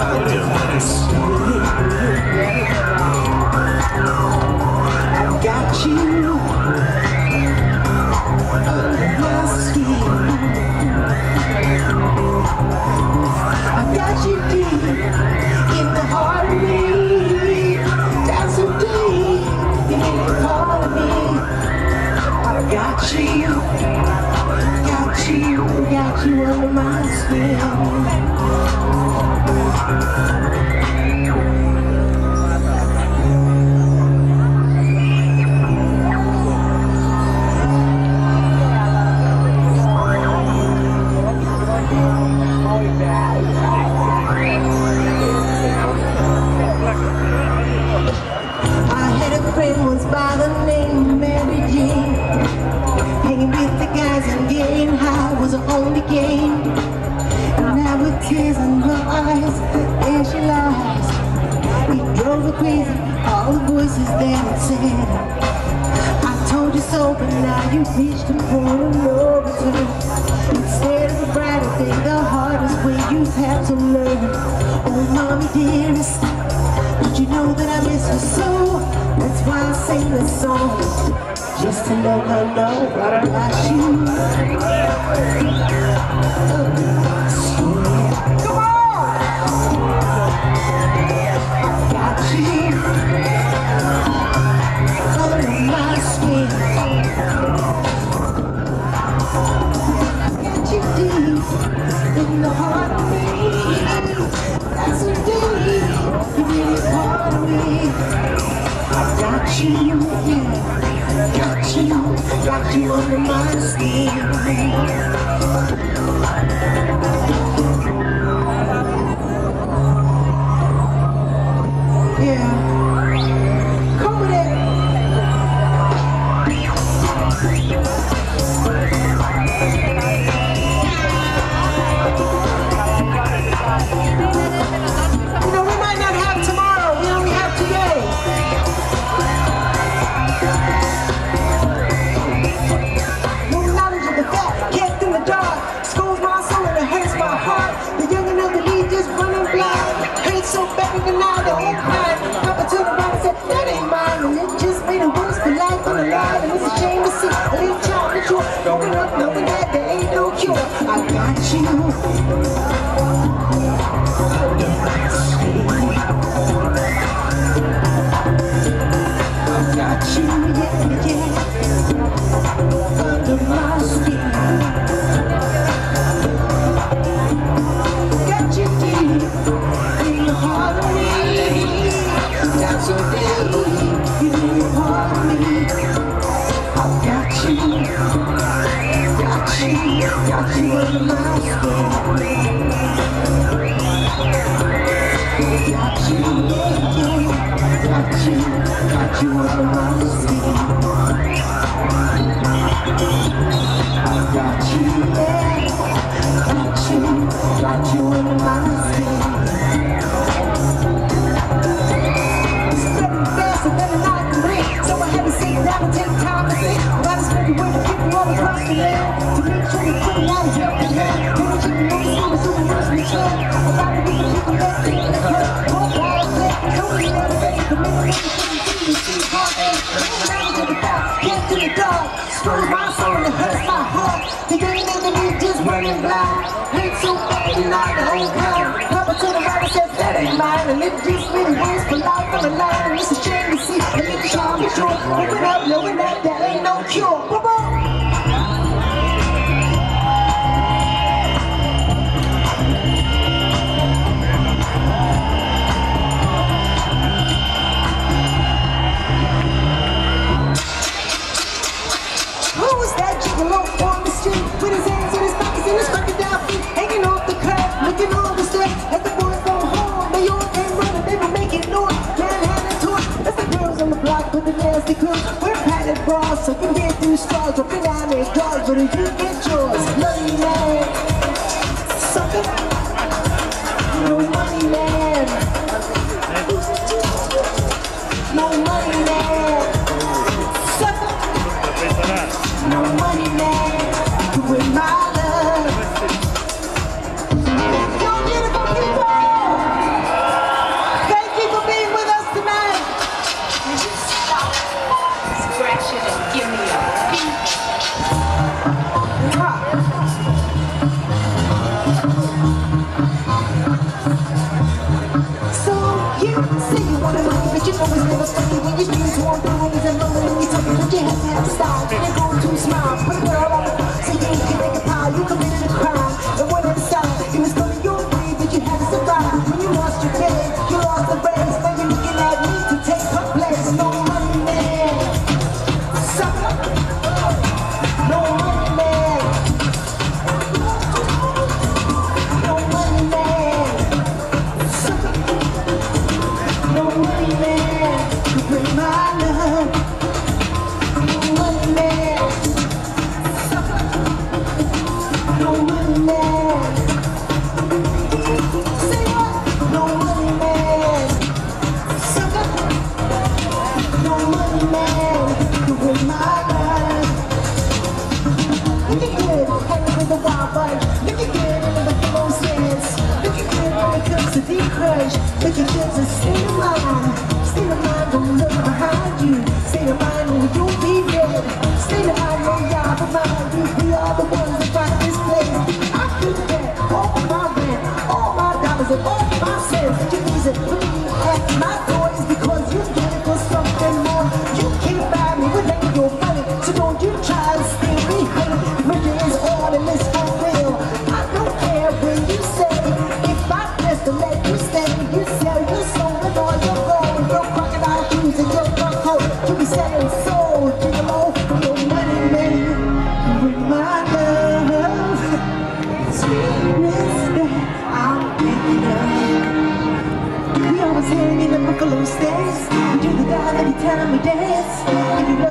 I've got you under my skin. I've got you deep in the heart of me. Down deep, you part of me. I've got you, got you, I got you under my skin. I crazy, all the voices said. I told you so, but now you've reached a point of no return. Instead of a brighter day, the hardest way you've to learn. Oh, mommy dearest. Did you know that I miss you so? That's why I sing this song. Just to let her know I got you. Come on! You. Got you, got you under my skin. Up knowing that there ain't no cure. I got you. I got you, yeah, yeah, you under my skin. Screw my soul and it hurts my heart. The young nigga me just running blind. Hate so bad and not the whole town. Papa to the and said that ain't mine. And it just really waits for life on the line. And It's a shame to see a little child be short. Open up knowing that there ain't no cure. Come on. stars of Milano Guards and you enjoy Money man. Sucker. No money man. No money man. No money man. You Give me want the and the ladies, so you don't have to stop. Going to smile, but girl. all my rent, all my diamonds and all my sins. You need to my every time we dance.